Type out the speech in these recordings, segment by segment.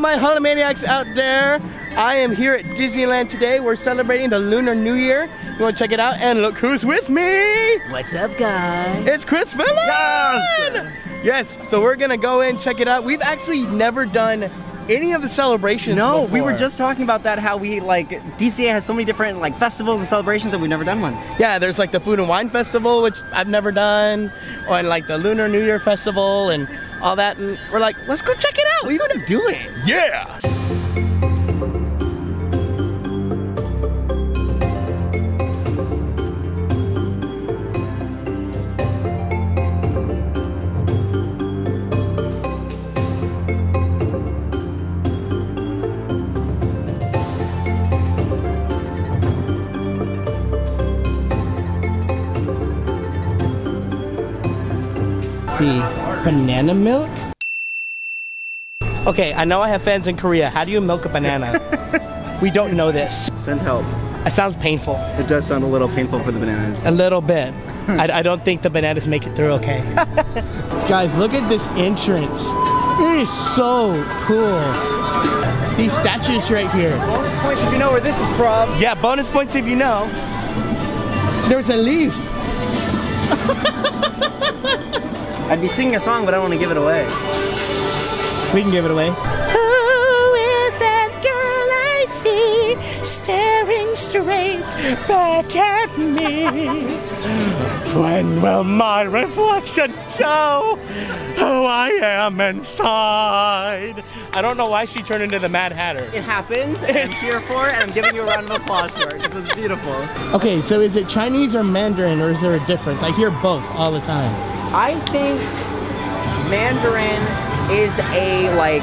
my Holomaniacs out there? I am here at Disneyland today. We're celebrating the Lunar New Year. You want to check it out? And look who's with me! What's up, guys? It's Chris Villain! Yes! Yes, so we're gonna go in, check it out. We've actually never done any of the celebrations No, we were just talking about that. How we like DCA has so many different like festivals and celebrations, and we've never done one. Yeah, there's like the Food and Wine Festival, which I've never done, or and like the Lunar New Year Festival and all that. And we're like, let's go check it out. Let's go to do it. Yeah! Banana milk? Okay, I know I have fans in Korea. How do you milk a banana? we don't know this. Send help. It sounds painful. It does sound a little painful for the bananas. A little bit. I, I don't think the bananas make it through okay. Guys, look at this entrance. It is so cool. These statues right here. Bonus points if you know where this is from. Yeah, bonus points if you know. There's a leaf. I'd be singing a song, but I don't want to give it away. We can give it away. Who is that girl I see staring straight back at me? When will my reflection show who I am inside? I don't know why she turned into the Mad Hatter. It happened, and I'm here for it, and I'm giving you a round of applause for it. This is beautiful. Okay, so is it Chinese or Mandarin, or is there a difference? I hear both all the time. I think Mandarin is a like.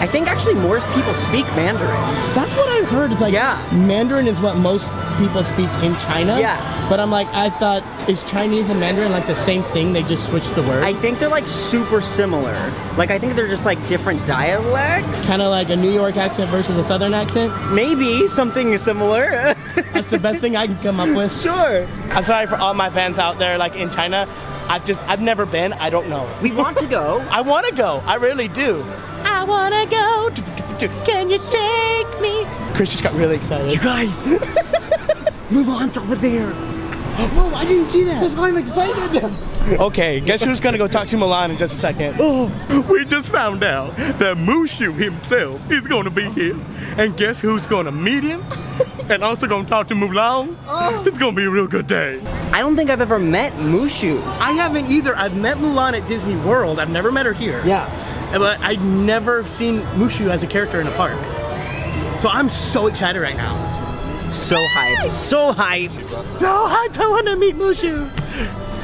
I think actually more people speak Mandarin. That's what I've heard. Is like Yeah. Mandarin is what most people speak in China. Yeah. But I'm like, I thought is Chinese and Mandarin like the same thing? They just switched the word. I think they're like super similar. Like I think they're just like different dialects. kind of like a New York accent versus a Southern accent. Maybe something similar. That's the best thing I can come up with. sure. I'm sorry for all my fans out there, like in China. I've just, I've never been. I don't know. We want to go. I want to go. I really do. I wanna go. Can you take me? Chris just got really excited. You guys, Mulan's over there. Whoa, I didn't see that. That's why I'm excited. Okay, guess who's gonna go talk to Mulan in just a second? Oh, we just found out that Mushu himself is gonna be here. And guess who's gonna meet him? And also gonna talk to Mulan? Oh. It's gonna be a real good day. I don't think I've ever met Mushu. I haven't either. I've met Mulan at Disney World. I've never met her here. Yeah. But I've never seen Mushu as a character in a park. So I'm so excited right now. So hyped. So hyped. So hyped, I wanna meet Mushu.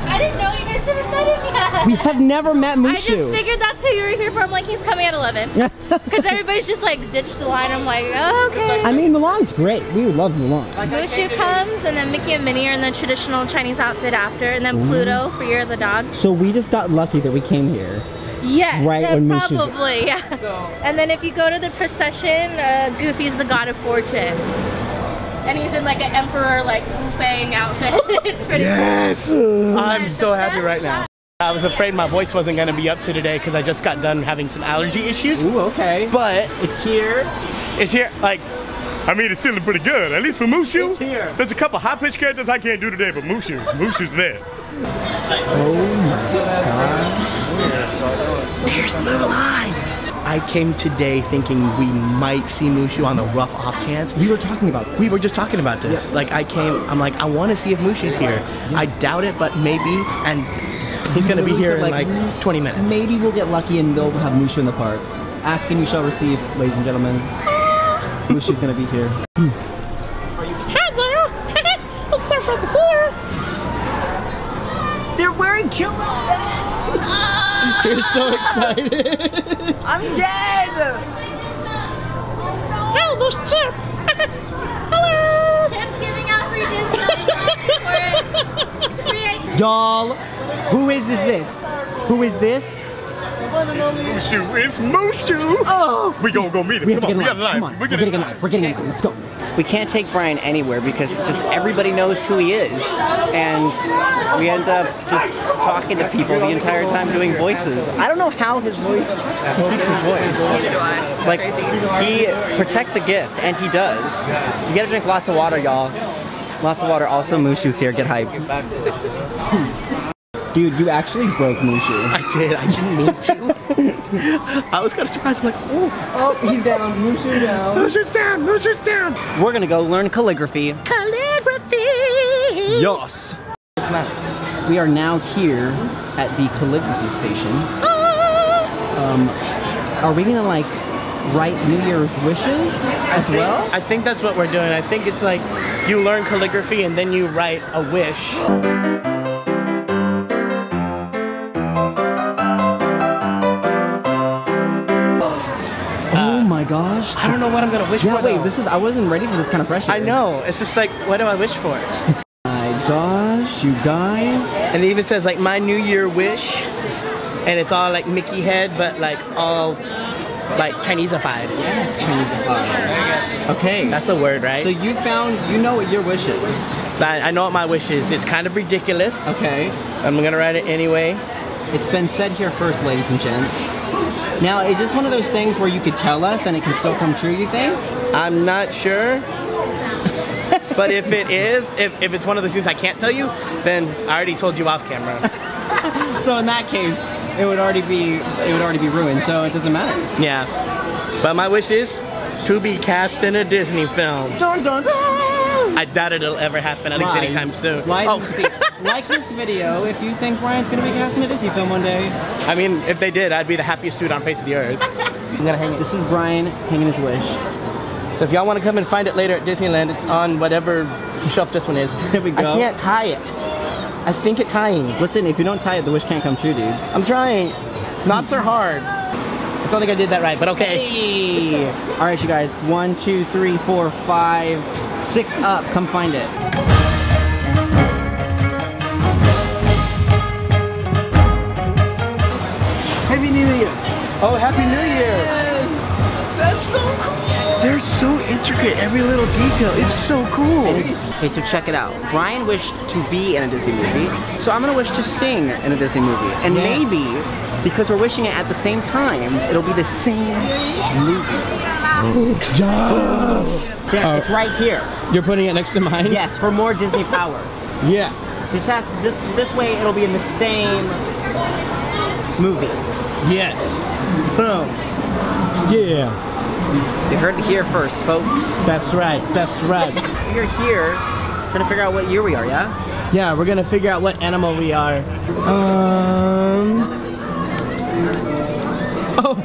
I didn't know you guys haven't met him yet. We have never met Mushu. I just figured that's who you were here for. I'm like, he's coming at 11. Because everybody's just like ditched the line. I'm like, oh, okay. I mean, Mulan's great. We would love Mulan. Mushu comes, and then Mickey and Minnie are in the traditional Chinese outfit after, and then Pluto for Year of the Dog. So we just got lucky that we came here. Yeah, Right yeah, when Mushu's- probably, yeah. and then if you go to the procession, uh, Goofy's the god of fortune. And he's in like an emperor, like Wu Fang outfit. it's pretty Yes! I'm so happy right now. I was afraid my voice wasn't gonna be up to today because I just got done having some allergy issues. Ooh, okay. But it's here. it's here, like, I mean, it's feeling pretty good, at least for Mushu. It's here. There's a couple high pitched characters I can't do today, but Mushu, Mushu's there. Oh There's I came today thinking we might see Mushu on the rough off chance. We were talking about We were just talking about this. Like I came, I'm like, I want to see if Mushu's here. I doubt it, but maybe. And he's gonna be here said, in like, like 20 minutes. Maybe we'll get lucky and they'll have Mushu in the park. Ask and you shall receive, ladies and gentlemen. Mushu's gonna be here. Hi there. it's San They're wearing killer vests! They're so excited. I'm dead! Oh, there's Chip. Hello. Chip's giving out free dim sum. for it. Free ice- Y'all, who is this? Who is this? Mushu, it's Mushu. Oh! We gonna go meet him. We have to Come get on, in we got a line. line. Come on. We're We're gonna getting in line. We're getting in line. Let's go. We can't take Brian anywhere because just everybody knows who he is. And we end up just talking to people the entire time doing voices. I don't know how his voice keeps his voice. Neither do I. like he protect the gift, and he does. You gotta drink lots of water, y'all. Lots of water. Also, Mushu's here. Get hyped. Dude, you actually broke Mushu. I did. I didn't mean to. I was kind of surprised. I'm like, oh, Oh, he's down. Mushu down. Moocher's down. Moocher's down. We're gonna go learn calligraphy. Calligraphy. Yes. We are now here at the calligraphy station. Um, are we gonna like write New Year's wishes as well? I think that's what we're doing. I think it's like you learn calligraphy and then you write a wish. Know what I'm gonna wish Yeah, for. wait. though. This is. I wasn't ready for this kind of pressure. I know. It's just like, what do I wish for? My gosh, you guys! And it even says like my New Year wish, and it's all like Mickey head, but like all like Chineseified. Yes, Chinese Okay. That's a word, right? so you found. You know what your wish is. I, I know what my wish is. It's kind of ridiculous. Okay. I'm gonna write it anyway. It's been said here first, ladies and gents. Now, is this one of those things where you could tell us and it can still come true? You think? I'm not sure. but if it is, if, if it's one of those things I can't tell you, then I already told you off camera. So in that case, it would already be it would already be ruined. So it doesn't matter. yeah. But my wish is to be cast in a Disney film. Dun, dun, dun. I doubt it'll ever happen, at least Lies. anytime soon. Lies Oh. like this video if you think Brian's gonna be cast in a Disney film one day. I mean, if they did, I'd be the happiest dude on face of the earth. I'm gonna hang it. This is Brian hanging his wish. So if y'all want to come and find it later at Disneyland, it's on whatever shelf this one is. There we go. I can't tie it. I stink at tying. Listen, if you don't tie it, the wish can't come true, dude. I'm trying. Knots are hard. I don't think I did that right, but okay. Hey! All right, you guys. One, two, three, four, five, six up. Come find it. Happy New Year. Oh, Happy New Year. That's so cool. They're so intricate, every little detail. It's so cool. Okay, so check it out. Brian wished to be in a Disney movie, so I'm gonna wish to sing in a Disney movie. And Yeah. maybe, because we're wishing it at the same time, it'll be the same movie. Yeah, it's right here. You're putting it next to mine? Yes, for more Disney power. Yeah. This has this this way it'll be in the same movie. Yes. Boom. Yeah. You heard it here first, folks. That's right. That's right. We're here trying to figure out what year we are, yeah? yeah, we're gonna figure out what animal we are. Um. Oh,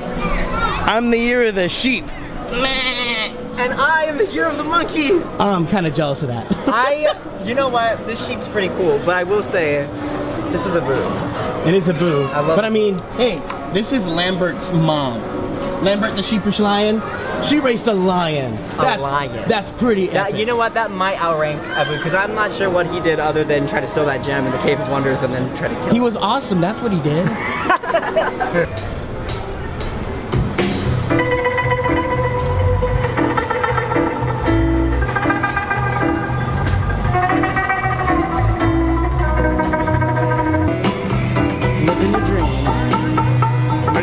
I'm the year of the sheep. And I am the year of the monkey. Oh, I'm kind of jealous of that. I, you know what? This sheep's pretty cool, but I will say, this is Abu. It is Abu. I love but. I mean, hey, this is Lambert's mom. Lambert the sheepish lion. She raised a lion. That's- lion. That's pretty That, you know what? That might outrank Abu because I'm not sure what he did other than try to steal that gem in the Cave of Wonders and then try to kill. he him. was awesome. That's what he did.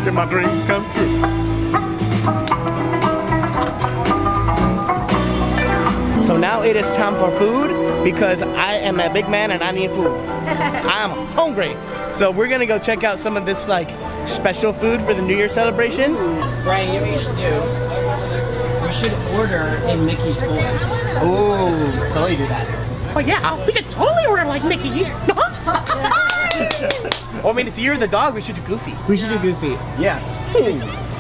Making my dreams come true. So now it is time for food because I am a big man and I need food. I am hungry. So we're gonna go check out some of this like special food for the New Year celebration. Brian, you know what you should do? You should order in Mickey's voice. Ooh, totally do that. Oh yeah, we could totally order like Mickey. Oh, I mean, it's the year of the dog. We should do Goofy. We should do Goofy. Yeah.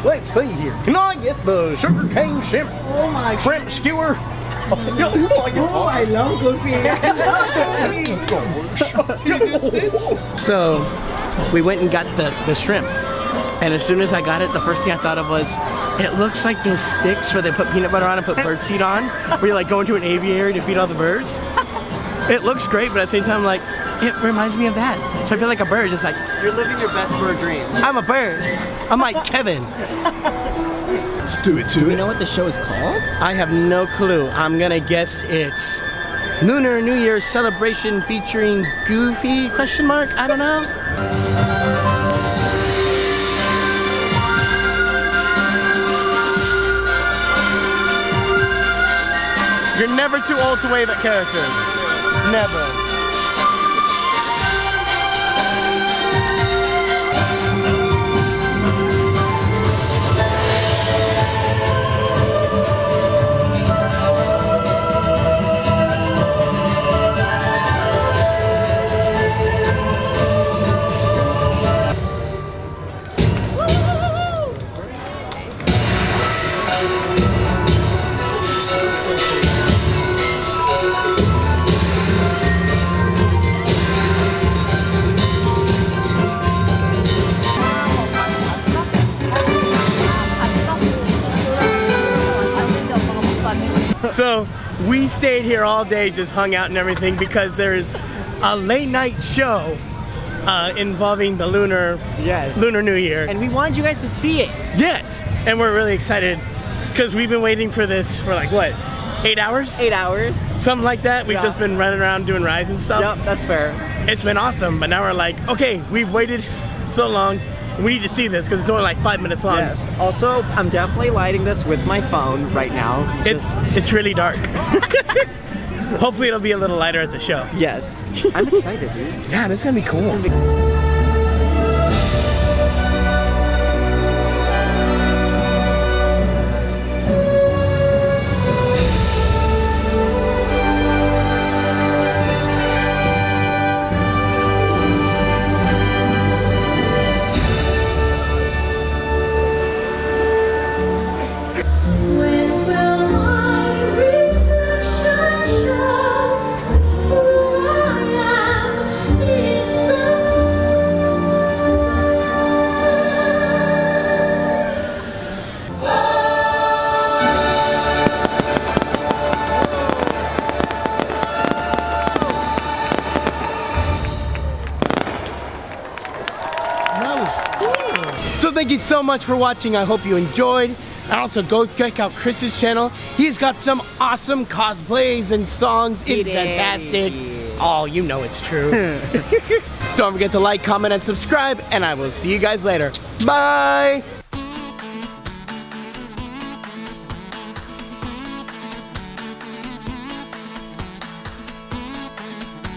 Let's see here. Can I get the sugar cane shrimp? Oh my Shrimp skewer? Oh, I love Goofy. So we went and got the, the shrimp. And as soon as I got it, the first thing I thought of was, it looks like those sticks where they put peanut butter on and put birdseed on, where you like go into an aviary to feed all the birds. It looks great, but at the same time, like, it reminds me of that. So I feel like a bird, just like. You're living your best bird dream. I'm a bird. I'm like Kevin. Let's do it to do it. You know what the show is called? I have no clue. I'm gonna guess it's Lunar New Year celebration featuring Goofy? Question mark. I don't know. You're never too old to wave at characters. Never. We stayed here all day, just hung out and everything because there's a late night show uh, involving the lunar Yes. Lunar New Year. And we wanted you guys to see it. yes, and we're really excited because we've been waiting for this for like what, eight hours, Eight hours. something like that. We've Yeah. just been running around doing rides and stuff. Yep, that's fair. It's been awesome, but now we're like, okay, we've waited so long, we need to see this because it's only like five minutes long. Yes. Also, I'm definitely lighting this with my phone right now. It's it's really dark. Hopefully it'll be a little lighter at the show. yes. I'm excited, dude. Yeah, this is gonna be cool. So thank you so much for watching. I hope you enjoyed. And also go check out Chris's channel. He's got some awesome cosplays and songs. It's It fantastic. is. Oh, you know it's true. Don't forget to like, comment, and subscribe, and I will see you guys later. Bye!